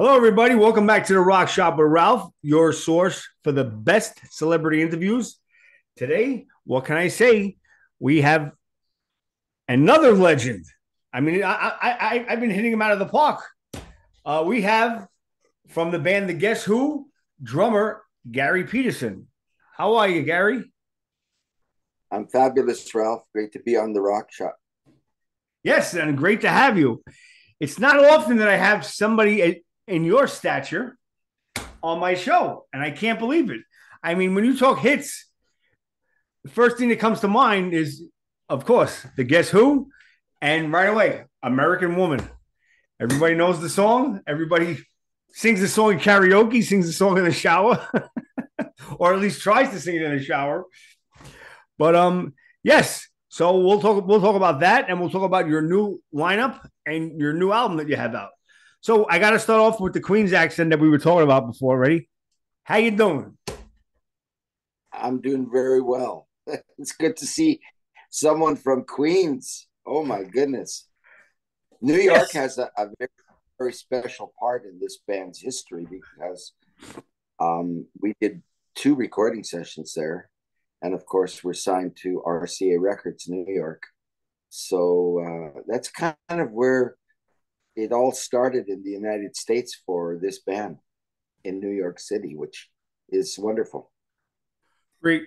Hello, everybody. Welcome back to the Rock Shop with Ralph, your source for the best celebrity interviews. Today, what can I say? We have another legend. I mean, I, I, I, I've been hitting him out of the park. Uh, we have from the band The Guess Who, drummer Garry Peterson. How are you, Garry? I'm fabulous, Ralph. Great to be on the Rock Shop. Yes, and great to have you. It's not often that I have somebody in your stature on my show, and I can't believe it. I mean, when you talk hits, the first thing that comes to mind is, of course, the Guess Who, and right away, American Woman. Everybody knows the song. Everybody sings the song in karaoke, sings the song in the shower, or at least tries to sing it in the shower. But um, yes. So we'll talk. We'll talk about that, and we'll talk about your new lineup and your new album that you have out. So I got to start off with the Queen's accent that we were talking about before. Ready? How you doing? I'm doing very well. it's good to see someone from Queens. Oh my goodness. New York yes. has a, a, very, very special part in this band's history because um, we did two recording sessions there. And of course, we're signed to RCA Records, New York. So uh, that's kind of where it all started in the United States for this band in New York City, which is wonderful. Great.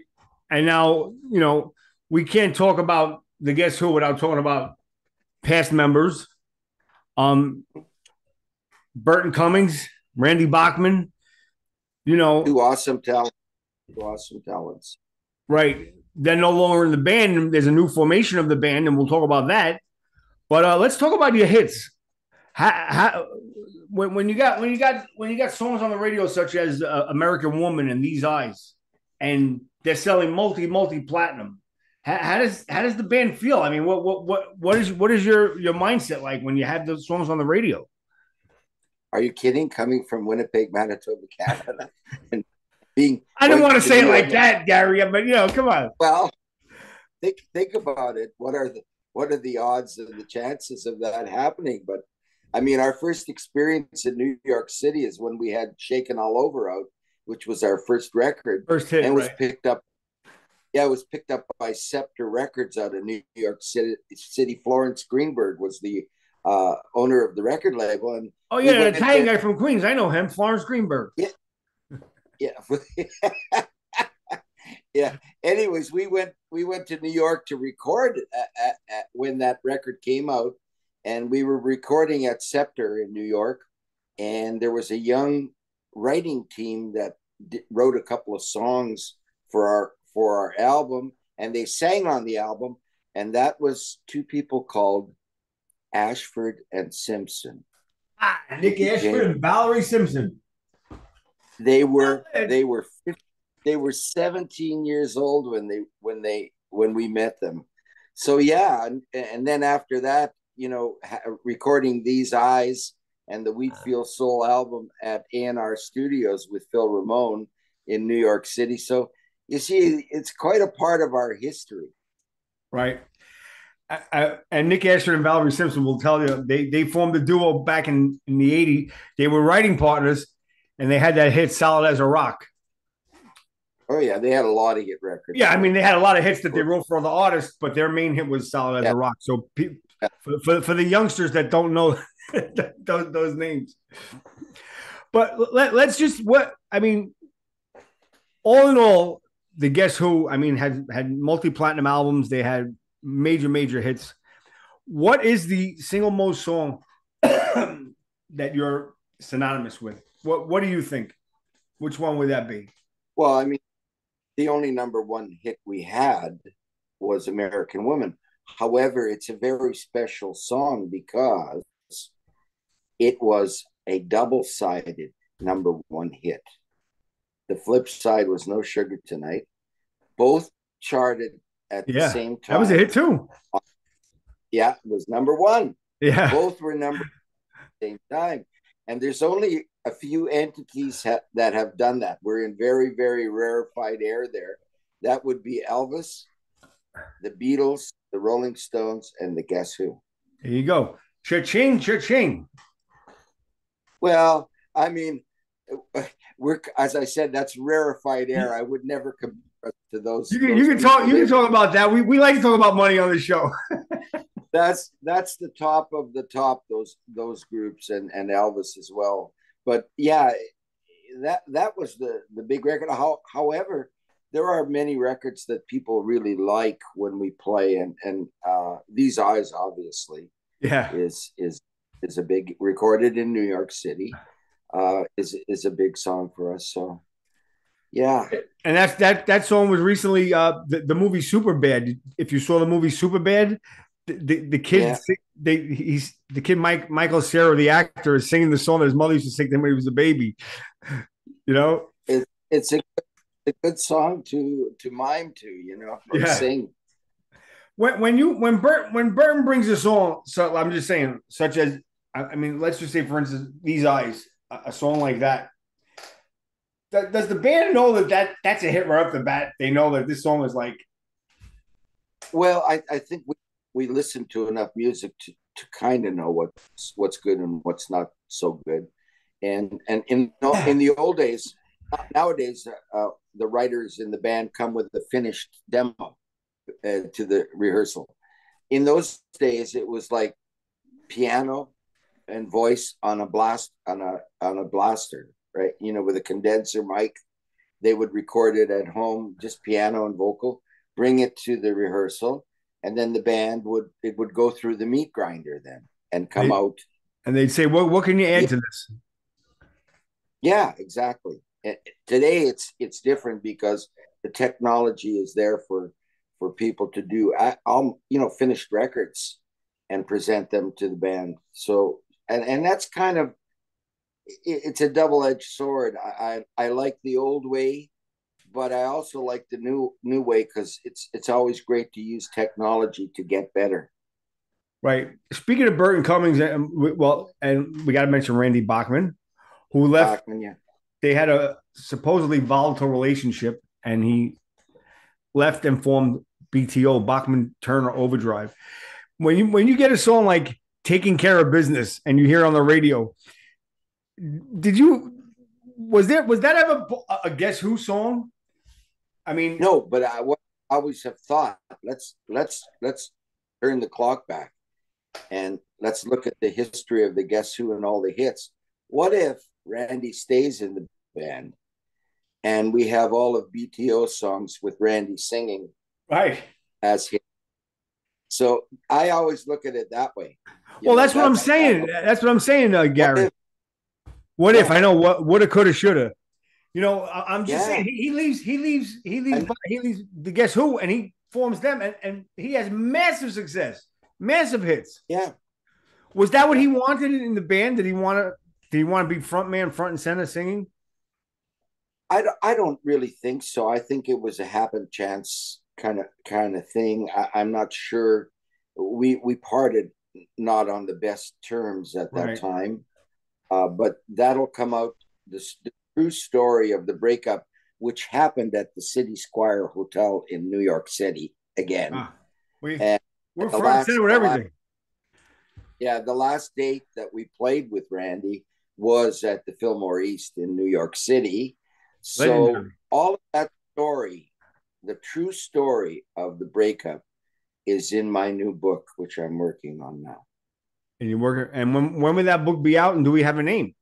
And now, you know, we can't talk about the Guess Who without talking about past members. Um, Burton Cummings, Randy Bachman, you know, two awesome talents, two awesome talents. Right. They're no longer in the band. There's a new formation of the band, and we'll talk about that. But uh, let's talk about your hits how, how when, when you got when you got when you got songs on the radio such as uh, American Woman and These Eyes, and they're selling multi multi platinum. How, how, does how does the band feel? I mean, what what what what is what is your your mindset like when you have those songs on the radio? Are you kidding? Coming from Winnipeg, Manitoba, Canada, and being I didn't want to say it like that, Garry, but you know, come on. Well, think think about it. What are the what are the odds and the chances of that happening? But I mean, our first experience in New York City is when we had Shakin' All Over out, which was our first record. First hit, and was right. picked up. Yeah, it was picked up by Scepter Records out of New York City. City Florence Greenberg was the uh, owner of the record label, and oh yeah, an Italian guy from Queens. I know him, Florence Greenberg. Yeah, yeah, yeah. Anyways, we went we went to New York to record at, at, at, when that record came out, and we were recording at Scepter in New York, and there was a young writing team that d- wrote a couple of songs for our for our album, and they sang on the album, and that was two people called Ashford and Simpson. Ah, Nick Ashford and Valerie Simpson. They were they were they were 17 years old when they when they when we met them. So yeah, and, and then after that, you know, ha- recording These Eyes and the Wheat ah. Field Soul album at A&R Studios with Phil Ramone in New York City. So you see, it's quite a part of our history. Right. I, I, and Nick Ashford and Valerie Simpson will tell you they, they formed a duo back in, in the 80s. They were writing partners and they had that hit Solid as a Rock. Oh yeah, they had a lot of hit records. Yeah, I mean they had a lot of hits that they wrote for other artists, but their main hit was Solid as yeah. a Rock. So pe- for, for, for the youngsters that don't know those, those names. But let, let's just what I mean. All in all, the Guess Who I mean had had multi platinum albums. They had major major hits. What is the single most song that you're synonymous with? What What do you think? Which one would that be? Well, I mean, the only number one hit we had was American Woman. However, it's a very special song because it was a double sided number one hit. The flip side was No Sugar Tonight. Both charted at yeah, the same time. That was a hit too. Yeah, it was number one. Yeah. Both were number at the same time. And there's only a few entities ha- that have done that. We're in very, very rarefied air there. That would be Elvis, the Beatles, the Rolling Stones, and the Guess Who. There you go. Cha-ching, cha-ching. Well, I mean, we're as I said, that's rarefied air. I would never compare to those. You can, those you can talk. You can talk about that. We, we like to talk about money on the show. That's that's the top of the top. Those those groups and and Elvis as well. But yeah, that that was the the big record. How, however, there are many records that people really like when we play, and and uh, these eyes obviously yeah. is is is a big recorded in New York City. Uh, is is a big song for us. So yeah, And that's that that song was recently uh the, the movie Superbad. If you saw the movie Superbad, the the, the kid Yeah. they he's the kid Mike Michael Cera, the actor, is singing the song that his mother used to sing to him when he was a baby. You know? it's a, a good song to to mime to, you know, or Yeah. sing. when when you when Bert when Burton brings a song, so I'm just saying, such as I, mean, let's just say, for instance, these eyes, a, a song like that. Does, does the band know that, that that's a hit right off the bat? They know that this song is like, Well, I, I think we, we listen to enough music to, to kind of know what's what's good and what's not so good. And and in in the old days, nowadays uh, the writers in the band come with the finished demo uh, to the rehearsal. In those days, it was like piano and voice on a blast on a on a blaster, right? You know, with a condenser mic. They would record it at home, just piano and vocal bring it to the rehearsal and then the band would it would go through the meat grinder then and come They- out and they'd say, "What what can you add to this?" yeah exactly today it's it's different because the technology is there for for people to do um you know finished records and present them to the band so and and that's kind of it's a double-edged sword I, I i like the old way but I also like the new new way because it's it's always great to use technology to get better. Right. Speaking of Burton Cummings, and well, and we got to mention Randy Bachman, who left. Bachman, yeah. They had a supposedly volatile relationship, and he left and formed BTO, Bachman Turner Overdrive. When you when you get a song like "Taking Care of Business" and you hear on the radio, did you was there was that ever a Guess Who song? I mean, No, but I what I always have thought let's let's let's turn the clock back and let's look at the history of the Guess Who and all the hits. What if Randy stays in the band and we have all of BTO songs with Randy singing right. as his? So I always look at it that way. Well, know, that's what I'm saying. That's what I'm saying, uh, What Garry. if- What if. I know what woulda, coulda, shoulda? You know, I, am just Yeah. saying he, he leaves, he leaves, he leaves, he leaves the guess who, and he forms them, and, and he has massive success, massive hits. yeah. Was that what he wanted in the band? Did he want to? Did he want to be front man, front and center, singing? I, don't- I don't really think so. I think it was a happen chance kind of kind of thing. I, I'm not sure. We we parted not on the best terms at that Right. time, uh, but that'll come out. The, the true story of the breakup, which happened at the City Squire Hotel in New York City again. Ah, we And we're front last- center with the last- everything. Yeah, the last date that we played with Randy was at the Fillmore East in New York City. So all of that story, the true story of the breakup, is in my new book, which I'm working on now. And you work. And when when will that book be out? And do we have a name?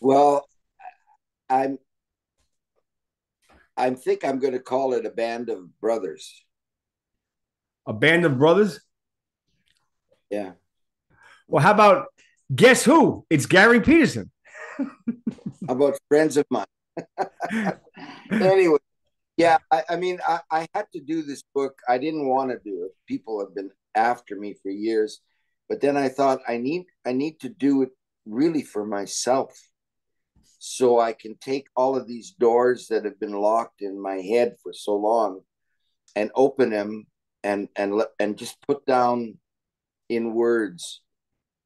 Well, I'm I think I'm going to call it a band of brothers. A band of brothers. Yeah. Well, how about guess who? It's Garry Peterson. How about friends of mine? anyway, yeah, I, I mean, I, I had to do this book. I didn't want to do it. People have been after me for years, but then I thought I need I need to do it really for myself, so I can take all of these doors that have been locked in my head for so long, and open them and and and just put down in words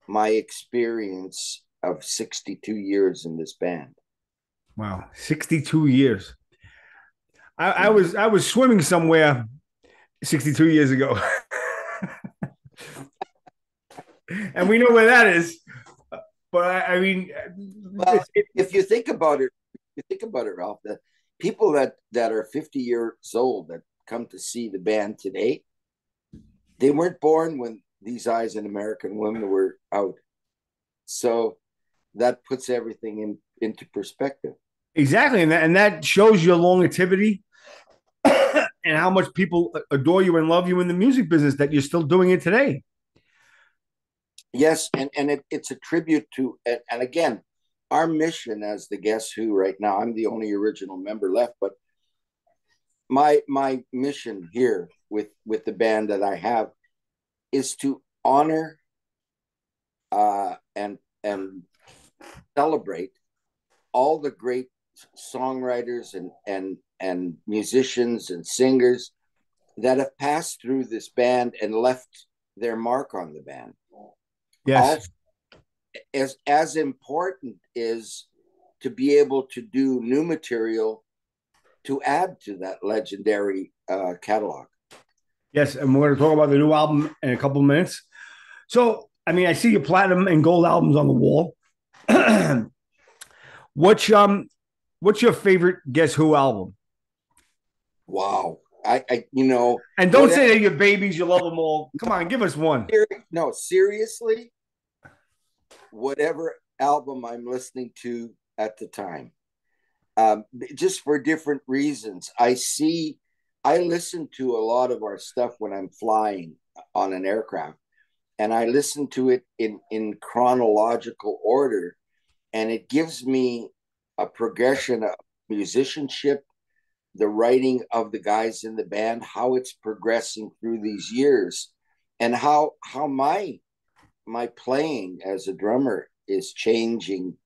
my experience of 62 years in this band. Wow, 62 years. I, I was I was swimming somewhere 62 years ago. and we know where that is. But I, I mean, well, if, if you think about it, you think about it, Ralph. The people that that are 50 years old that come to see the band today, they weren't born when these eyes and American women were out. So that puts everything in into perspective. Exactly, and that, and that shows your longevity and how much people adore you and love you in the music business that you're still doing it today. Yes, and and it, it's a tribute to and, and again, our mission as the Guess Who right now. I'm the only original member left, but my my mission here with with the band that I have is to honor uh, and and celebrate all the great songwriters and and and musicians and singers that have passed through this band and left their mark on the band. Yes. as as important is to be able to do new material to add to that legendary uh, catalog. Yes, and we're going to talk about the new album in a couple minutes. So, I mean, I see your platinum and gold albums on the wall. Which um, what's your favorite Guess Who album? Wow, I, I you know, and don't say that your babies, you love them all. Come on, give us one. No, seriously, whatever album I'm listening to at the time, um, just for different reasons. I see, I listen to a lot of our stuff when I'm flying on an aircraft, and I listen to it in in chronological order, and it gives me a progression of musicianship the writing of the guys in the band, how it's progressing through these years, and how how my my playing as a drummer is changing.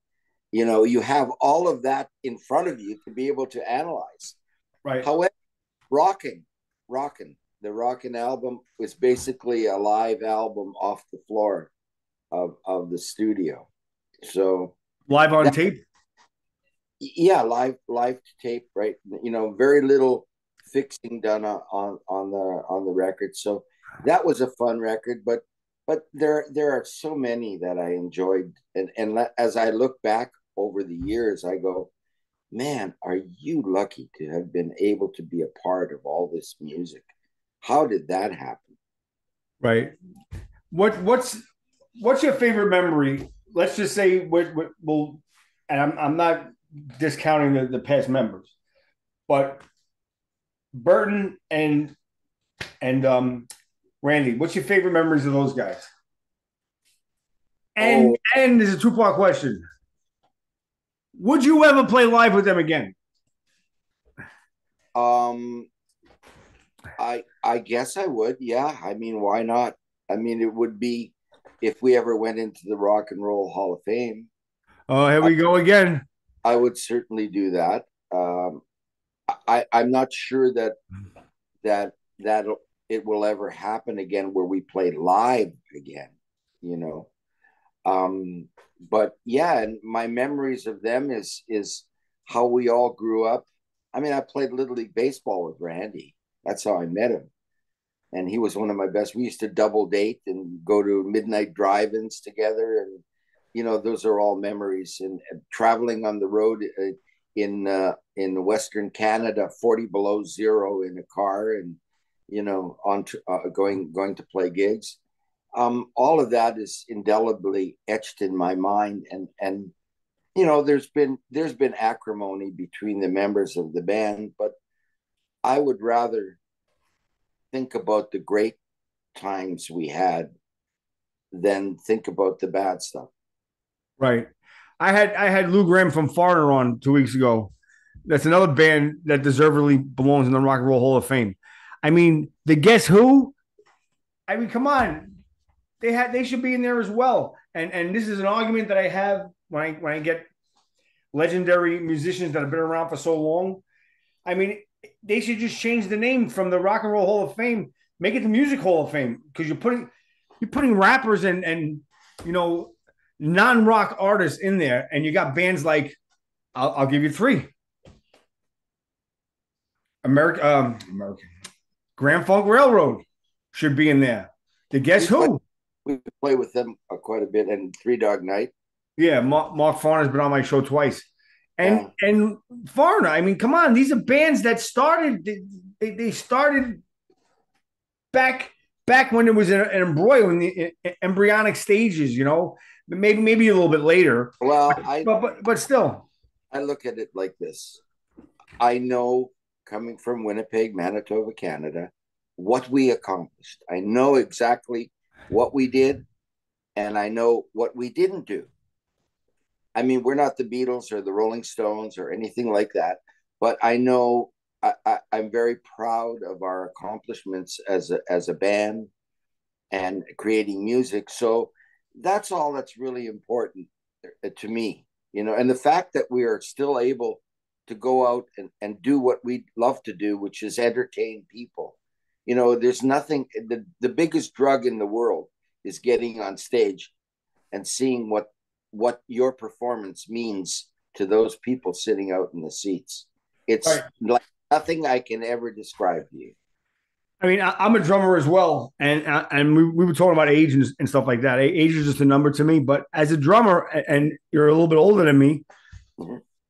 You know, you have all of that in front of you to be able to analyze. Right. However, rocking, rocking, the rocking album was basically a live album off the floor of of the studio. So live on that, tape yeah live live tape right? You know very little fixing done on on, on the on the record. So that was a fun record but but there there are so many that i enjoyed. And and as i look back over the years i go man are you lucky to have been able to be a part of all this music? How did that happen? Right. What what's what's your favorite memory? Let's just say what, what well and I'm, I'm not discounting the, the past members, but Burton and and um, Randy, what's your favorite memories of those guys? And oh. and there's a two part question. Would you ever play live with them again? Um, I I guess I would. Yeah, I mean, why not? I mean, it would be if we ever went into the Rock and Roll Hall of Fame. Oh, here we go again. I would certainly do that. Um, I, I'm not sure that that that it will ever happen again where we play live again, you know. Um, but yeah, and my memories of them is is how we all grew up. I mean, I played little league baseball with Randy. That's how I met him, and he was one of my best. We used to double date and go to midnight drive-ins together, and you know, those are all memories. And, and traveling on the road uh, in uh, in Western Canada, forty below zero in a car, and you know, on to, uh, going going to play gigs. Um, all of that is indelibly etched in my mind, and and you know, there's been there's been acrimony between the members of the band, but I would rather think about the great times we had than think about the bad stuff. Right. I had I had Lou Gramm from Foreigner on two weeks ago. That's another band that deservedly belongs in the Rock and Roll Hall of Fame. I mean, the Guess Who? I mean, come on, they had they should be in there as well. And and this is an argument that I have when I when I get legendary musicians that have been around for so long. I mean, they should just change the name from the Rock and Roll Hall of Fame, make it the Music Hall of Fame, because you're putting you're putting rappers and and you know non-rock artists in there, and you got bands like I'll, I'll give you three. American, um, American, Grand Funk Railroad should be in there. The Guess we Who? Play, we play with them uh, quite a bit, and Three Dog Night. Yeah, Mark, Mark Farner's been on my show twice. And yeah. and Farner, I mean, come on, these are bands that started they, they started back back when it was an, an embryo in the embryonic stages, you know, maybe maybe a little bit later. Well, but, I but, but but still, I look at it like this. I know coming from Winnipeg, Manitoba, Canada, what we accomplished. I know exactly what we did, and I know what we didn't do. I mean, we're not the Beatles or the Rolling Stones or anything like that, but I know I, am very proud of our accomplishments as a, as a band and creating music. So that's all that's really important uh, to me, you know, and the fact that we are still able to go out and, and do what we love to do, which is entertain people. You know, there's nothing, the, the biggest drug in the world is getting on stage and seeing what what your performance means to those people sitting out in the seats. It's right. like nothing I can ever describe to you. I mean, I, am a drummer as well, and uh, and we, we were talking about age and, and, stuff like that. Age is just a number to me. But as a drummer, and you're a little bit older than me,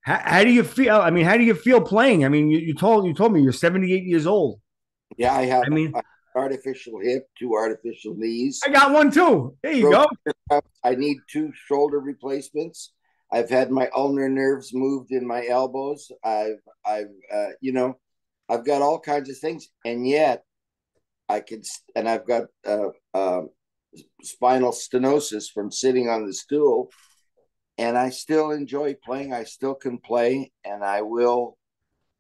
how, how, do you feel? I mean, how do you feel playing? I mean, you, you, told you told me you're 78 years old. Yeah, I have. I mean, artificial hip, two artificial knees. I got one too. There you go. I need two shoulder replacements. I've had my ulnar nerves moved in my elbows. I've, I've, uh, you know, I've got all kinds of things, and yet I can, and I've got uh, uh, spinal stenosis from sitting on the stool, and I still enjoy playing. I still can play, and I will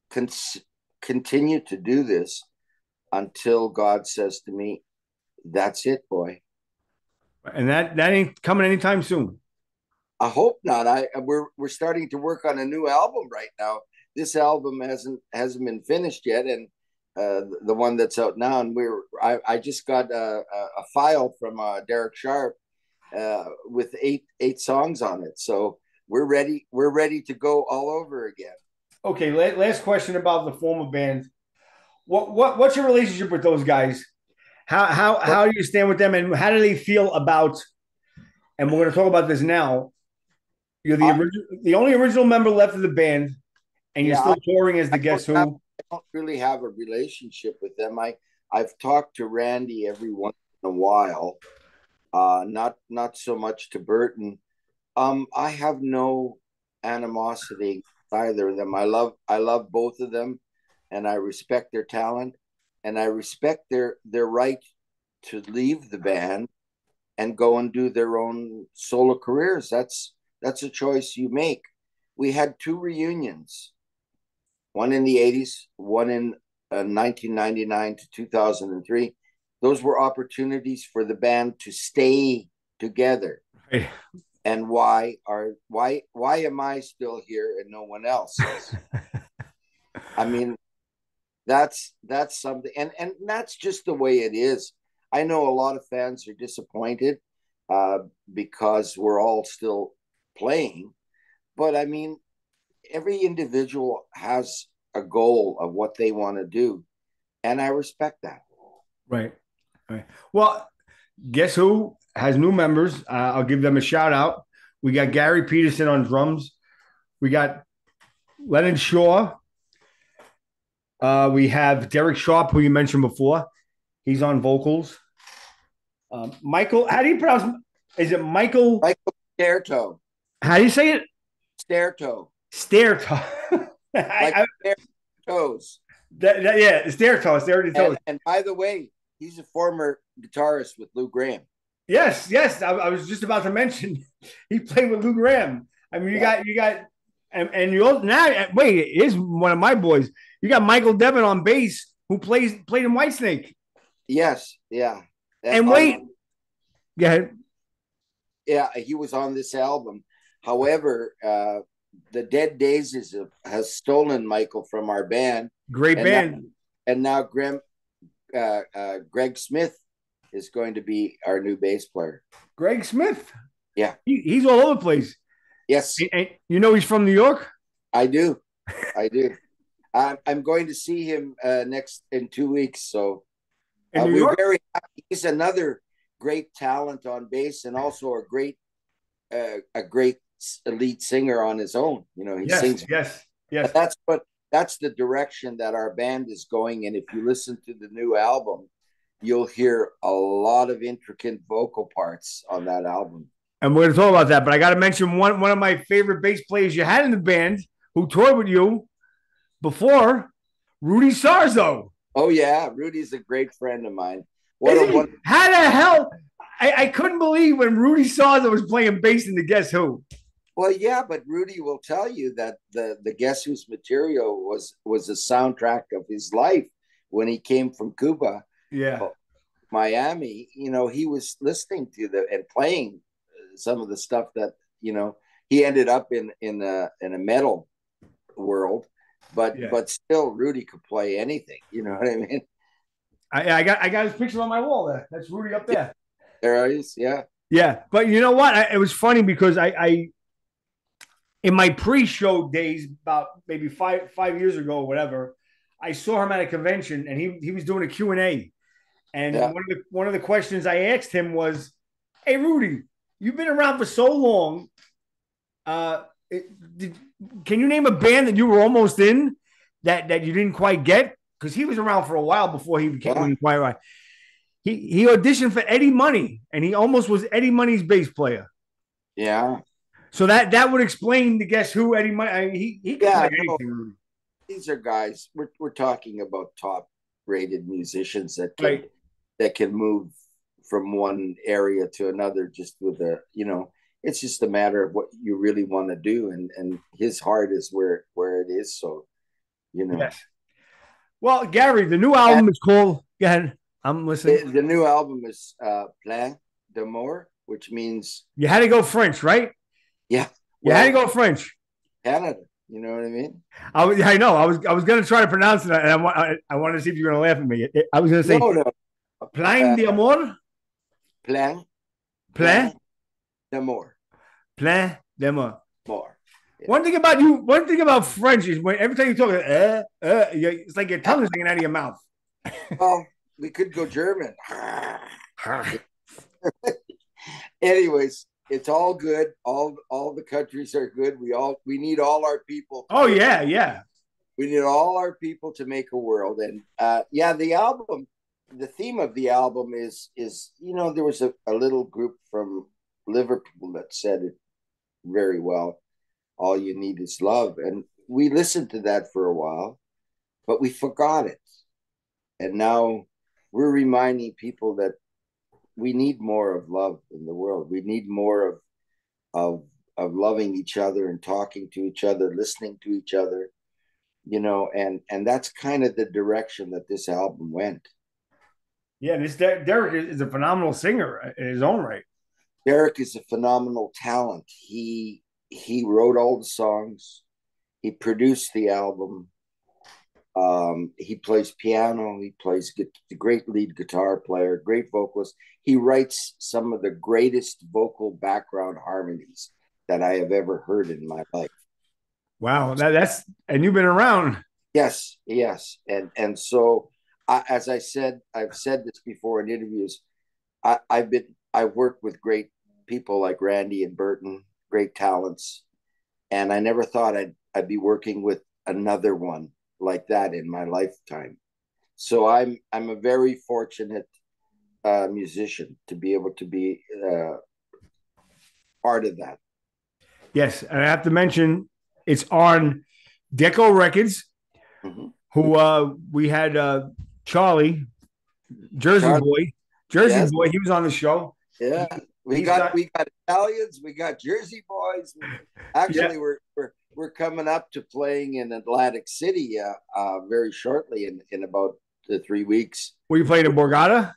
con- continue to do this until God says to me, "That's it, boy." And that that ain't coming anytime soon. I hope not. I we're we're starting to work on a new album right now. This album hasn't hasn't been finished yet, and uh, the one that's out now. And we're I, I just got a, a file from uh, Derek Sharp uh, with eight eight songs on it. So we're ready. We're ready to go all over again. Okay. Last question about the former band. What what what's your relationship with those guys? How how how do you stand with them, and how do they feel about? And we're going to talk about this now. You're the original, the only original member left of the band, and you're yeah, still touring as the Guess Who. Really have a relationship with them. I I've talked to Randy every once in a while, uh, not not so much to Burton. Um, I have no animosity either of them. I love I love both of them and I respect their talent and I respect their their right to leave the band and go and do their own solo careers. That's that's a choice you make. We had two reunions, one in the 80s, one in uh, 1999 to 2003. Those were opportunities for the band to stay together. Hey. And why are why why am I still here and no one else? I mean, that's that's something and and that's just the way it is i know a lot of fans are disappointed uh, because we're all still playing but i mean every individual has a goal of what they want to do and i respect that right right well guess who has new members uh, i'll give them a shout out we got garry peterson on drums we got leonard shaw uh, we have Derek Sharp, who you mentioned before. He's on vocals. Um, Michael, how do you pronounce? Is it Michael? Michael Staertow. How do you say it? Staertow. Staertow. like stair toes. That, that, yeah, Staertow. Staertow. And, and by the way, he's a former guitarist with Lou Gramm. Yes, yes. I, I, was just about to mention he played with Lou Gramm. I mean, you yeah. got you got and, and you now wait, here's one of my boys. You got Michael Devin on bass who plays played in Whitesnake. Yes, yeah. and wait, ahead. Yeah, he was on this album. However, uh, the Dead Daisies has stolen Michael from our band. Great and band. Now, and now Graham, uh, uh, Greg Smith is going to be our new bass player. Greg Smith. Yeah, he, he's all over the place. Yes. And you know he's from New York. I do. I do. I'm, I'm going to see him uh, next in two weeks. So uh, we're York? very happy. He's another great talent on bass and also a great a, a great elite singer on his own. You know, he yes, sings. Yes, yes. That's what that's the direction that our band is going. And if you listen to the new album, you'll hear a lot of intricate vocal parts on that album. And we're going to talk about that. But I got to mention one one of my favorite bass players you had in the band who toured with you before, Rudy Sarzo. Oh yeah, Rudy's a great friend of mine. What a, what, how the hell? I, I couldn't believe when Rudy Sarzo was playing bass in the Guess Who. Well, yeah, but Rudy will tell you that the the Guess Who's material was was a soundtrack of his life when he came from Cuba. Yeah. Oh, Miami, you know, he was listening to the and playing uh, some of the stuff that, you know, he ended up in in a in a metal world, but yeah. but still Rudy could play anything, you know what I mean? I, I got I got his picture on my wall there. That's Rudy up there. There he is, yeah. Yeah, but you know what? I, it was funny because I, I in my pre-show days, about maybe five five years ago or whatever, I saw him at a convention and he he was doing a Q and A, and yeah. one of the one of the questions I asked him was, "Hey Rudy, you've been around for so long. Uh, it, did, can you name a band that you were almost in that that you didn't quite get? Because he was around for a while before he became quite right. He he auditioned for Eddie Money, and he almost was Eddie Money's bass player. Yeah. So that that would explain the guess who Eddie Money. I mean, he he yeah, no, These are guys. We're we're talking about top rated musicians that can right. that can move from one area to another just with a you know it's just a matter of what you really want to do and and his heart is where where it is so you know yes. well garry the new album and is called go ahead i'm listening the, the new album is uh plein d'amour which means you had to go french right yeah you well, had to go french canada you know what I mean? I was, I know. I was, I was going to try to pronounce it, and I, I, I wanted to see if you were going to laugh at me. I was going to say, no, no. Plein uh, d'amour. Plein. Plein. D'amour. Plein d'amour. More. Yeah. One thing about you, one thing about French is when every time you talk, uh, uh, it's like your tongue is hanging out of your mouth. well, we could go German. Anyways, it's all good. All all the countries are good. We all we need all our people. Oh yeah, yeah. We need all our people to make a world. And uh, yeah, the album the theme of the album is is you know there was a, a little group from Liverpool that said it very well. All you need is love, and we listened to that for a while, but we forgot it, and now we're reminding people that we need more of love in the world. We need more of of of loving each other and talking to each other, listening to each other, you know, and and that's kind of the direction that this album went. Yeah, this Derek is a phenomenal singer in his own right. Derek is a phenomenal talent. He he wrote all the songs. He produced the album. Um, he plays piano. He plays the great lead guitar player, great vocalist. He writes some of the greatest vocal background harmonies that I have ever heard in my life. Wow, that, that's and you've been around. Yes, yes, and and so I, as I said, I've said this before in interviews. I, I've been I've worked with great people like Randy and Burton, great talents, and I never thought I'd I'd be working with another one like that in my lifetime. So I'm I'm a very fortunate uh, musician to be able to be uh, part of that. Yes, and I have to mention it's on Deko Records, mm-hmm. who uh, we had uh, Charlie, Jersey Charlie. boy, Jersey yes. boy. He was on the show. Yeah, we He's got not... we got Italians, we got Jersey boys. Actually, yeah. we're we're we're coming up to playing in Atlantic City uh, uh, very shortly in in about the three weeks. Were you playing in Borgata?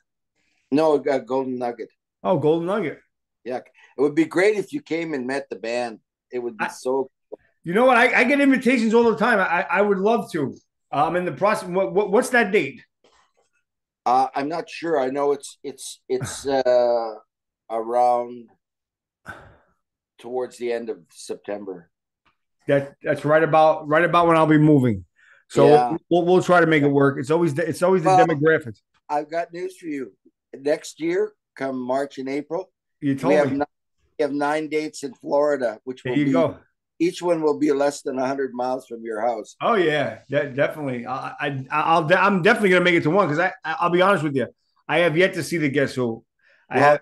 No, uh, Golden Nugget. Oh, Golden Nugget. Yeah, it would be great if you came and met the band. It would be I, so. You know what? I, I, get invitations all the time. I, I would love to. I'm in the process. What, what, what's that date? Uh, I'm not sure. I know it's it's it's uh, around towards the end of September. That that's right about right about when I'll be moving. So yeah. we'll, we'll try to make it work. It's always the, it's always the well, demographics. I've got news for you. Next year, come March and April, you told me. Not, have nine dates in Florida, which There will you be, go. each one will be less than 100 miles from your house. Oh yeah, de- definitely. I, I, I'll, I'm definitely gonna make it to one because I, I'll be honest with you. I have yet to see the Guess Who. I Well, have.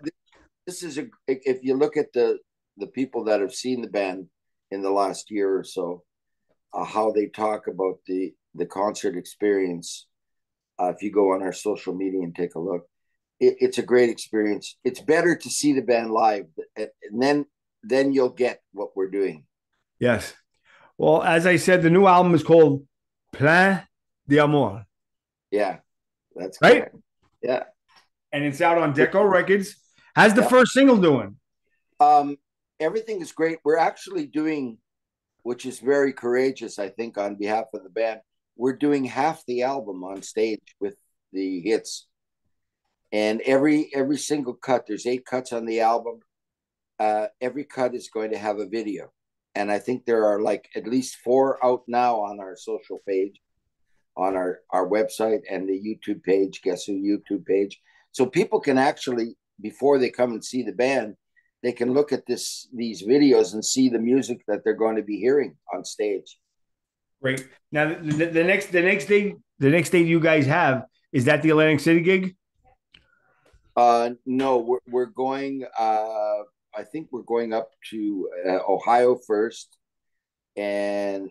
this is a if you look at the the people that have seen the band in the last year or so, uh, how they talk about the the concert experience. Uh, if you go on our social media and take a look, it, it's a great experience. It's better to see the band live, and then then you'll get what we're doing. Yes. Well, as I said, the new album is called Plein d'Amour, Yeah, that's Right? correct. Yeah. and it's out on Deko Records. How's the Yeah. first single doing? Um, everything is great. We're actually doing, which is very courageous, I think, on behalf of the band. We're doing half the album on stage with the hits, and every every single cut. There's eight cuts on the album. Uh, every cut is going to have a video, and I think there are like at least four out now on our social page, on our our website and the YouTube page. Guess who YouTube page. So people can actually before they come and see the band they can look at this these videos and see the music that they're going to be hearing on stage. Great. Now the, the, next the next day the next day you guys have is that the Atlantic City gig? Uh, no, we're we're going. Uh, I think we're going up to uh, Ohio first, and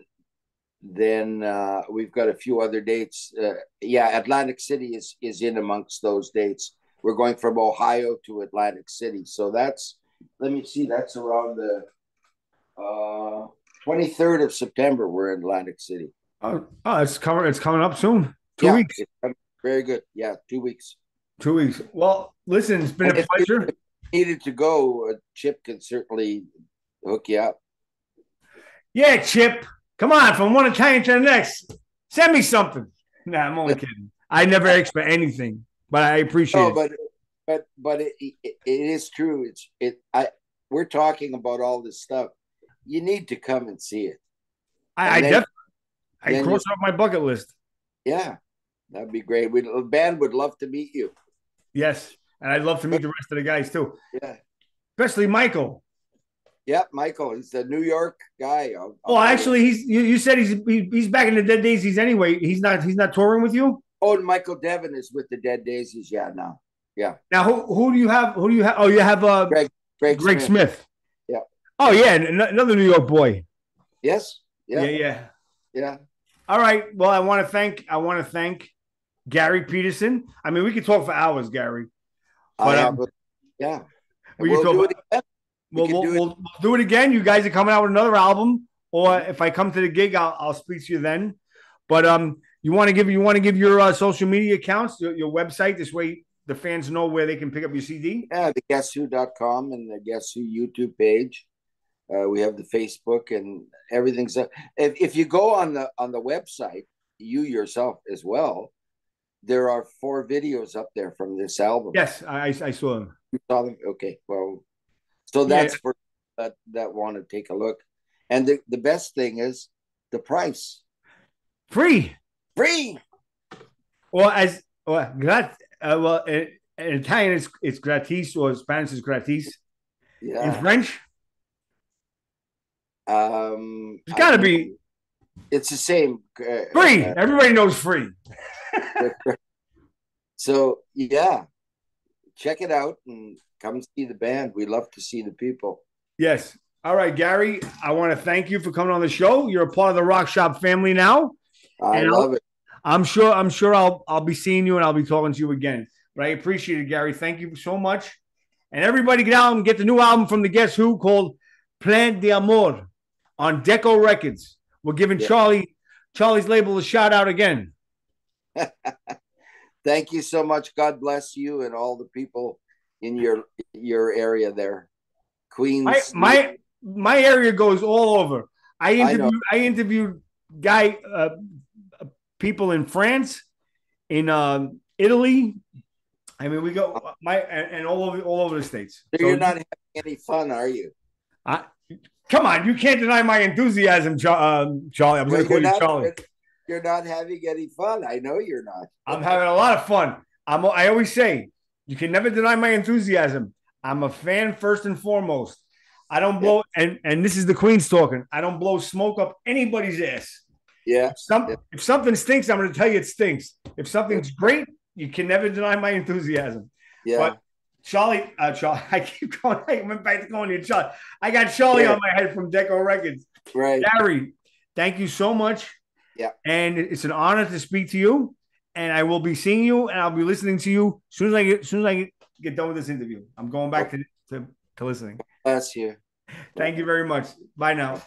then uh, we've got a few other dates. Uh, yeah, Atlantic City is is in amongst those dates. We're going from Ohio to Atlantic City, so that's. Let me see. That's around the twenty third of September. We're in Atlantic City. Oh, oh it's coming it's coming up soon. Two Yeah, weeks. Very good. Yeah, two weeks. Two weeks. Well, listen, it's been And a if you pleasure. needed to go, uh, Chip can certainly hook you up. Yeah, Chip. Come on, from one Italian to the next. Send me something. Nah, I'm only kidding. I never expect anything, but I appreciate No, it. but but but it, it, it is true. It's it. I we're talking about all this stuff. You need to come and see it. I, I then- definitely I then it off my bucket list. Yeah, that'd be great. We the band would love to meet you. Yes. And I'd love to meet the rest of the guys too, Yeah, especially Michael. yeah. Michael, he's a New York guy. I'll Well, actually, he's you, you said he's he, he's back in the Dead Daisies anyway. He's not he's not touring with you oh, and Michael Devin is with the Dead Daisies. Yeah, now now. Who who do you have? Who do you have? Oh, you have uh Greg Greg, Greg Smith. Smith. Yeah. Oh yeah, another New York boy. Yes. Yeah, Yeah. yeah. Yeah. All right. Well, I want to thank I want to thank Garry Peterson. I mean, we could talk for hours, Garry. But, um, yeah. we we'll do it again. We We'll, we'll, do it. we'll, we'll do it again. You guys are coming out with another album, or if I come to the gig, I'll, I'll speak to you then. But um, you want to give you want to give your uh, social media accounts, your, your website. This way, the fans know where they can pick up your CD. Yeah, the guesswho.com and the Guess Who YouTube page. Uh, we have the Facebook and everything's up. If, if you go on the on the website, you yourself as well, there are four videos up there from this album. Yes, I, I saw them. You saw them? Okay. Well, so that's for that that want to take a look. And the, the best thing is the price. Free. Free. Or as well, grat, uh, well in, in Italian it's it's gratis or Spanish is gratis. In French, Um it's got to be it's the same. uh, free. uh, Everybody knows free. so yeah, check it out and come see the band. We love to see the people. Yes. All right, Garry. I want to thank you for coming on the show. You're a part of the Rock Shop family now. I And I'll- love it. I'm sure. I'm sure. I'll I'll be seeing you and I'll be talking to you again. But I appreciate it, Garry. Thank you so much. And everybody, get out and get the new album from the Guess Who called "Plan de Amor" on Deko Records. We're giving Yeah. Charlie Charlie's label a shout out again. Thank you so much. God bless you and all the people in your your area there. Queens. My my my area goes all over. I interviewed I, interviewed guy uh, people in France, in um, Italy. I mean, we go my and, all over all over the states. So So you're not having any fun, are you? I, come on, you can't deny my enthusiasm, Char- um, Charlie. I'm going to call you're you not- Charlie. You're not having any fun. I know you're not. I'm having a lot of fun. I'm. I always say you can never deny my enthusiasm. I'm a fan first and foremost. I don't blow, and and this is the Queen's talking. I don't blow smoke up anybody's ass. Yeah. If, some, Yeah. if something stinks, I'm going to tell you it stinks. If something's great, you can never deny my enthusiasm. Yeah. But Charlie, uh, Charlie, I keep going. I went back to calling you Charlie. I got Charlie Yeah. on my head from Deko Records. right. Garry, thank you so much. Yeah. And it's an honor to speak to you. And I will be seeing you and I'll be listening to you as soon as I get as soon as I get, get done with this interview. I'm going back to, to, to listening. Bless you. Thank you very much. Bye now.